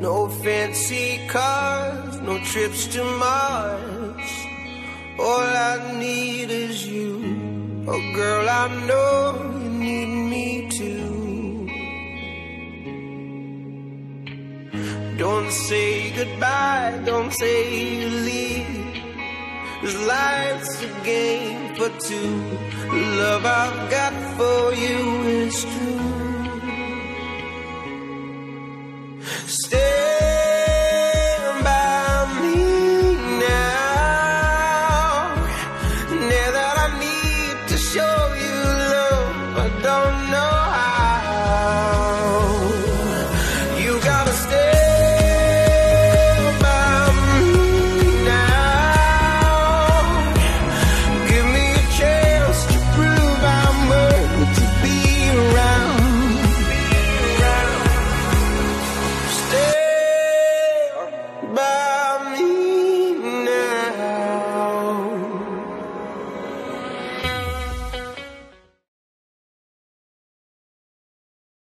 No fancy cars, no trips to Mars. All I need is you. Oh, girl, I know you need me too. Don't say goodbye, don't say you leave. Cause life's a game for two. The love I've got for you is true.